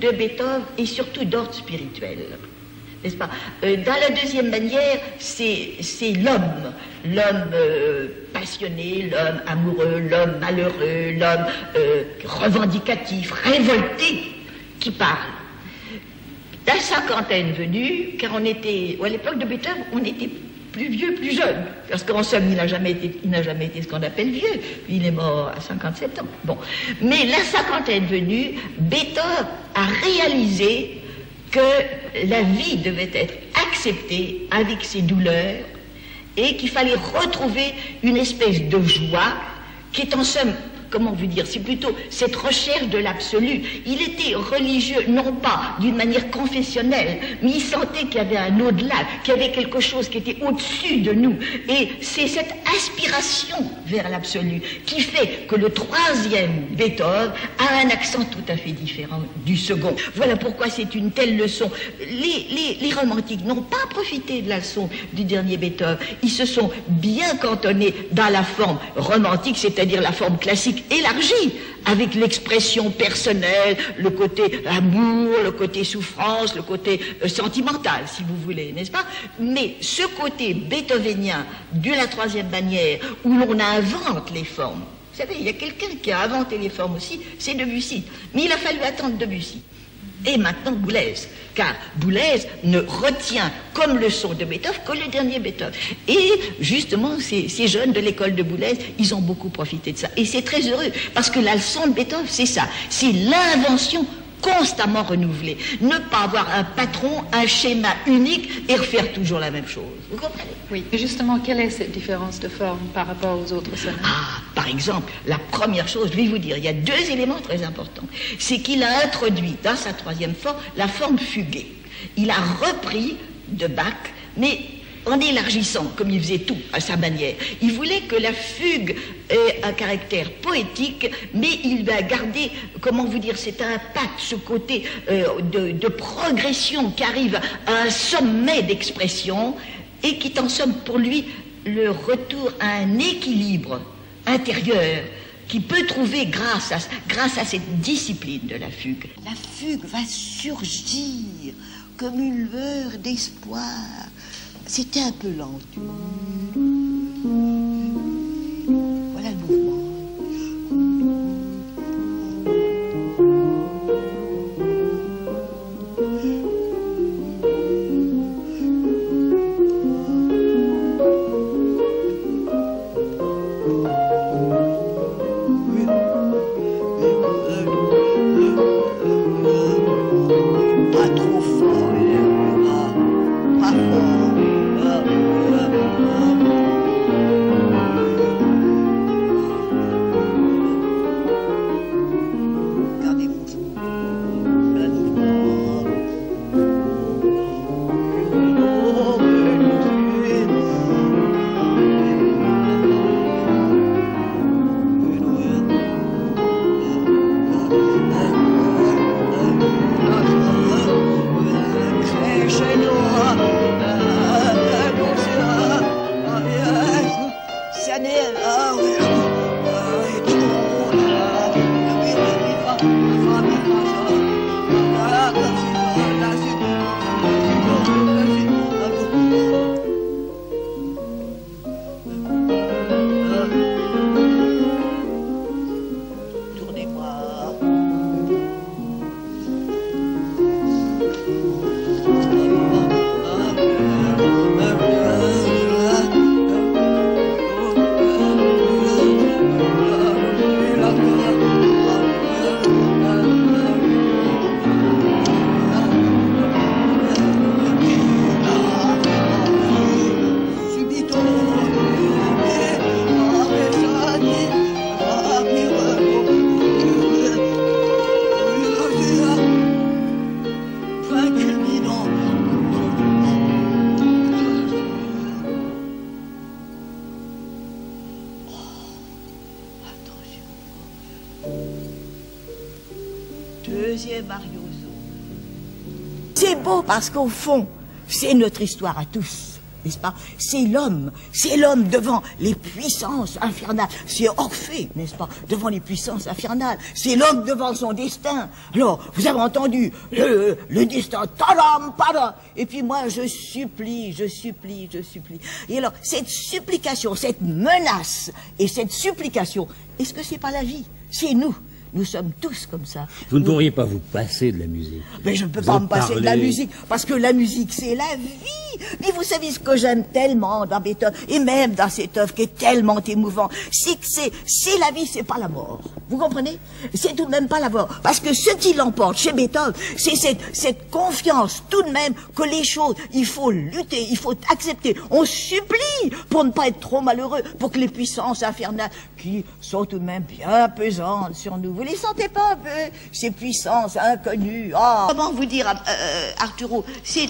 de Beethoven est surtout d'ordre spirituel. N'est-ce pas? Euh, Dans la deuxième manière, c'est l'homme, l'homme euh, passionné, l'homme amoureux, l'homme malheureux, l'homme euh, revendicatif, révolté, qui parle. La cinquantaine venue, car on était, à l'époque de Beethoven, on était plus vieux, plus jeune. Parce qu'en somme, il n'a jamais été, jamais été ce qu'on appelle vieux. Il est mort à 57 ans. Bon. Mais la cinquantaine venue, Beethoven a réalisé que la vie devait être acceptée avec ses douleurs et qu'il fallait retrouver une espèce de joie qui est en somme comment vous dire, c'est plutôt cette recherche de l'absolu. Il était religieux, non pas d'une manière confessionnelle, mais il sentait qu'il y avait un au-delà, qu'il y avait quelque chose qui était au-dessus de nous. Et c'est cette aspiration vers l'absolu qui fait que le troisième Beethoven a un accent tout à fait différent du second. Voilà pourquoi c'est une telle leçon. Les, romantiques n'ont pas profité de la leçon du dernier Beethoven. Ils se sont bien cantonnés dans la forme romantique, c'est-à-dire la forme classique élargie avec l'expression personnelle, le côté amour, le côté souffrance, le côté euh, sentimental, si vous voulez, n'est-ce pas? Mais ce côté beethovenien de la troisième manière, où l'on invente les formes, vous savez, il y a quelqu'un qui a inventé les formes aussi, c'est Debussy. Mais il a fallu attendre Debussy. Et maintenant Boulez, car Boulez ne retient comme leçon de Beethoven que le dernier Beethoven. Et justement, ces, jeunes de l'école de Boulez, ils ont beaucoup profité de ça. Et c'est très heureux, parce que la leçon de Beethoven, c'est ça, c'est l'invention constamment renouveler. Ne pas avoir un patron, un schéma unique et refaire toujours la même chose. Vous comprenez Oui. Et justement, quelle est cette différence de forme par rapport aux autres sonates Ah, par exemple, la première chose, je vais vous dire, il y a deux éléments très importants. C'est qu'il a introduit dans sa troisième forme la forme fuguée. Il a repris de Bach, mais en élargissant, comme il faisait tout à sa manière. Il voulait que la fugue ait un caractère poétique, mais il va garder, comment vous dire, c'est un impact, ce côté euh, de, progression qui arrive à un sommet d'expression et qui est en somme pour lui le retour à un équilibre intérieur qui peut trouver grâce à, grâce à cette discipline de la fugue. La fugue va surgir comme une lueur d'espoir c'était un peu lent. I did. Oh. Parce qu'au fond, c'est notre histoire à tous. n'est-ce pas? C'est l'homme, c'est l'homme devant les puissances infernales. C'est Orphée, n'est-ce pas? Devant les puissances infernales. C'est l'homme devant son destin. Alors, vous avez entendu le, destin, padam. Et puis moi, je supplie, je supplie, je supplie. Et alors, cette supplication, cette menace et cette supplication, est-ce que c'est pas la vie? C'est nous. Nous sommes tous comme ça. Vous ne pourriez pas vous passer de la musique. Mais je ne peux pas me passer de la musique, parce que la musique, c'est la vie. Mais vous savez ce que j'aime tellement dans Beethoven, et même dans cette œuvre qui est tellement émouvant, c'est que c'est, c'est la vie, c'est pas la mort. Vous comprenez? C'est tout de même pas la mort. Parce que ce qui l'emporte chez Beethoven, c'est cette, cette confiance tout de même que les choses, il faut lutter, il faut accepter. On supplie pour ne pas être trop malheureux, pour que les puissances infernales, qui sont tout de même bien pesantes sur nous, vous les sentez pas un peu Ces puissances inconnues? Ah. Comment vous dire, euh, Arturo? C'est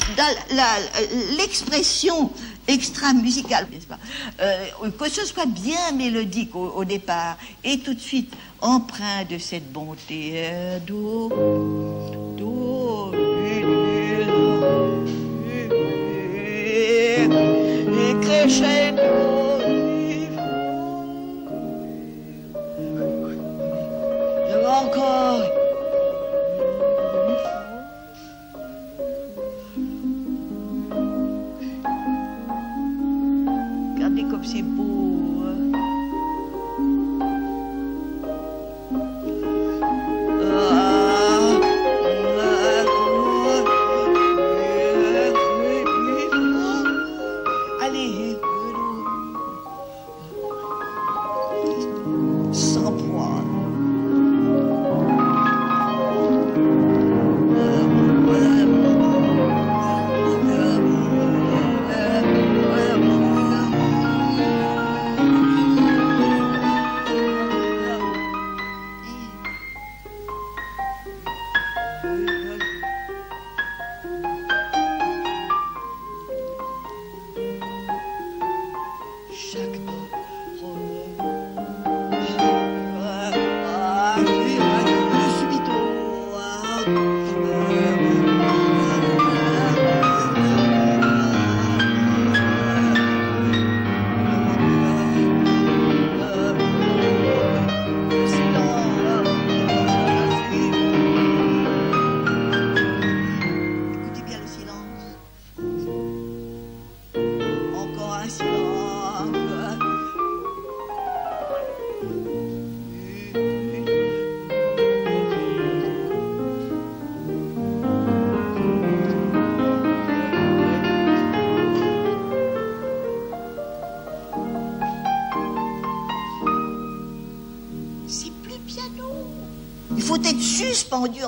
l'expression extra-musicale, n'est-ce pas euh, Que ce soit bien mélodique au, départ, et tout de suite empreint de cette bonté. do, do, encore. C'est beau. Hein.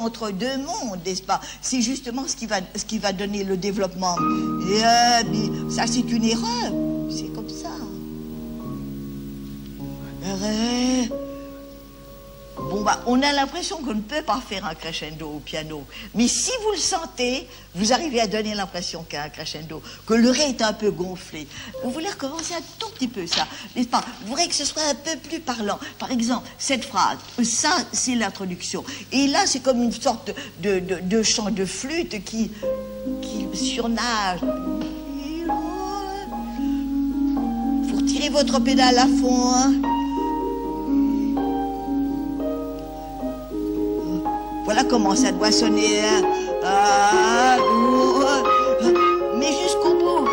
Entre deux mondes, n'est-ce pas? C'est justement ce qui, va, ce qui va donner le développement. Et, mais ça, c'est une erreur. Bah, on a l'impression qu'on ne peut pas faire un crescendo au piano. Mais si vous le sentez, vous arrivez à donner l'impression qu'il y a un crescendo, que le ré est un peu gonflé. Vous voulez recommencer un tout petit peu ça, n'est-ce pas? Vous voudrez que ce soit un peu plus parlant. Par exemple, cette phrase, ça, c'est l'introduction. Et là, c'est comme une sorte de, chant de flûte qui, qui surnage. Faut retirer votre pédale à fond, hein Voilà comment ça doit sonner. hein. Ah, mais jusqu'au bout.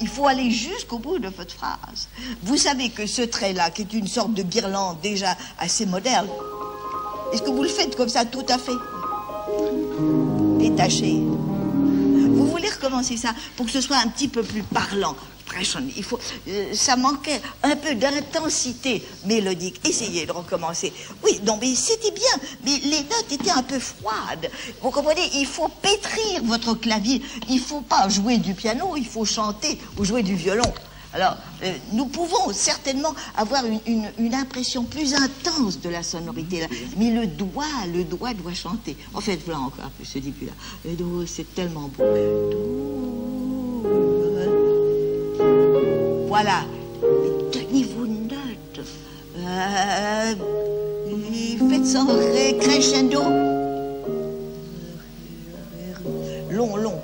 Il faut aller jusqu'au bout de votre phrase. Vous savez que ce trait-là, qui est une sorte de guirlande déjà assez moderne, est-ce que vous le faites comme ça tout à fait? Détaché. Vous voulez recommencer ça pour que ce soit un petit peu plus parlant. Il faut, euh, ça manquait un peu d'intensité mélodique. Essayez de recommencer. Oui, non, mais c'était bien, mais les notes étaient un peu froides. Vous comprenez? Il faut pétrir votre clavier. Il faut pas jouer du piano, il faut chanter ou jouer du violon. Alors, euh, nous pouvons certainement avoir une, une- impression plus intense de la sonorité, là. mais le doigt, le doigt doit chanter. En fait, voilà encore un ce début-là. Le do, c'est tellement beau. Voilà. Tenez-vous neutre. Euh, faites sans crescendo. Long, long.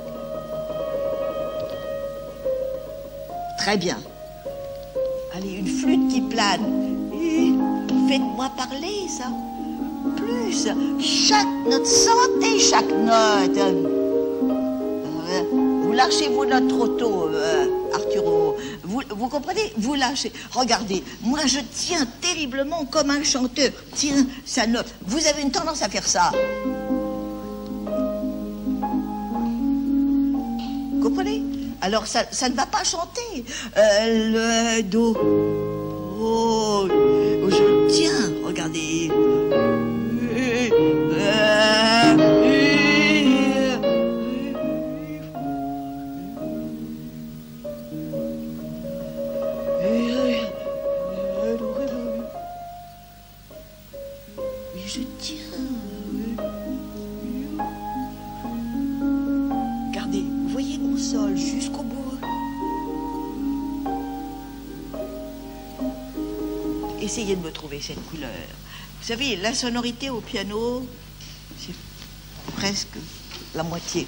Très bien. Allez, une flûte qui plane. Faites-moi parler, ça. Plus. Chaque note, sentez chaque note. Euh, vous lâchez vos notes trop tôt, euh, Arturo. Vous, vous comprenez? Vous lâchez. Regardez, moi je tiens terriblement comme un chanteur. Tiens sa note. Vous avez une tendance à faire ça. comprenez? Alors ça, ça ne va pas chanter. Euh, le do. Oh, je tiens, regardez. Jusqu'au bout. Essayez de me trouver cette couleur. Vous savez, la sonorité au piano, c'est presque la moitié.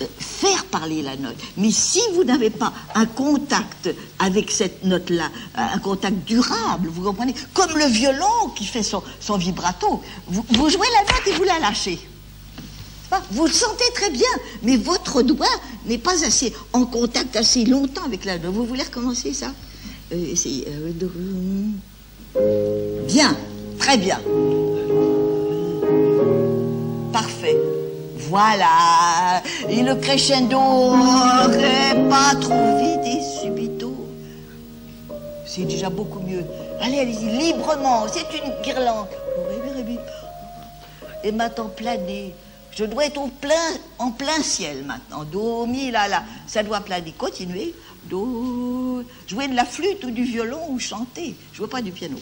Euh, Faire parler la note. Mais si vous n'avez pas un contact avec cette note-là, un contact durable, vous comprenez Comme le violon qui fait son, son vibrato. Vous, vous jouez la note et vous la lâchez. Vous le sentez très bien, mais votre doigt n'est pas assez en contact assez longtemps avec la note. Vous voulez recommencer ça? Euh, essayez. Euh, do- Bien, très bien. Parfait. Voilà. Et le crescendo, pas trop vite et subito. C'est déjà beaucoup mieux. Allez, allez-y, librement. C'est une guirlande. Et maintenant, planer. Je dois être plein, en plein ciel maintenant. Do, mi, la, la. Ça doit planer. Continuez. Do. Jouer de la flûte ou du violon ou chanter. Je veux pas du piano.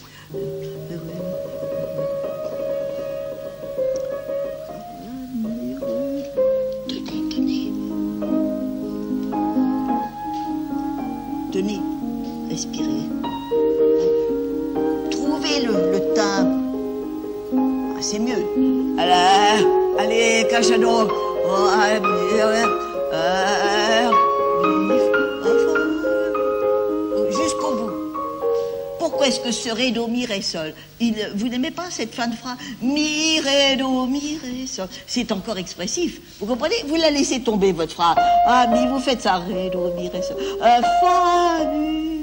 Tenez, tenez. Tenez. Respirez. Trouvez le, timbre. Ah, c'est mieux. Allez, allez, Cachado. Oh, euh, euh, euh, Jusqu'au bout. Pourquoi est-ce que ce ré, do, mi, ré, sol Vous n'aimez pas cette fin de phrase? Mi, ré, do, mi, ré, sol. C'est encore expressif. Vous comprenez? Vous la laissez tomber, votre phrase. Ah, mi, vous faites ça. Ré, do, mi, ré, sol. Euh, fa, mi,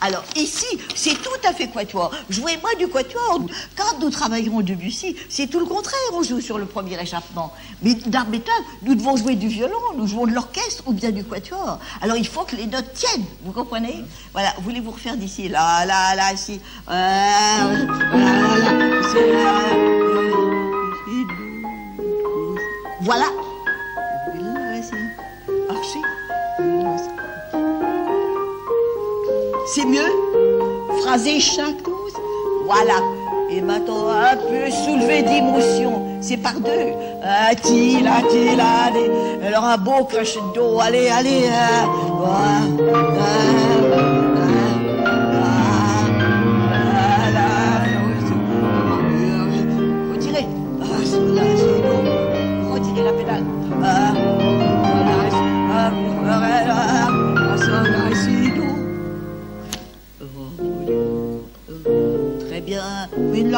Alors ici, c'est tout à fait quatuor. Jouez-moi du quatuor. Quand nous travaillerons Debussy, c'est tout le contraire. On joue sur le premier échappement. Mais dans nous devons jouer du violon, nous jouons de l'orchestre ou bien du quatuor. Alors il faut que les notes tiennent, vous comprenez Voilà, voulez-vous refaire d'ici Là, là. Euh, là. Voilà. C'est mieux Phraser chaque chose Voilà. Et maintenant, un peu soulevé d'émotion. C'est par deux. Ti, la, ti, la, di. Alors, un beau crescendo. Allez, allez. Ah,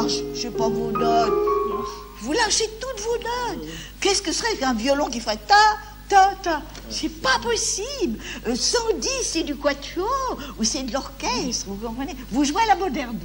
Mais ne lâchez pas vos notes. Vous lâchez toutes vos notes. Qu'est-ce que serait qu'un violon qui ferait ta, ta, ta? C'est pas possible. Euh, 110, c'est du quatuor ou c'est de l'orchestre, vous comprenez? Vous jouez à la moderne.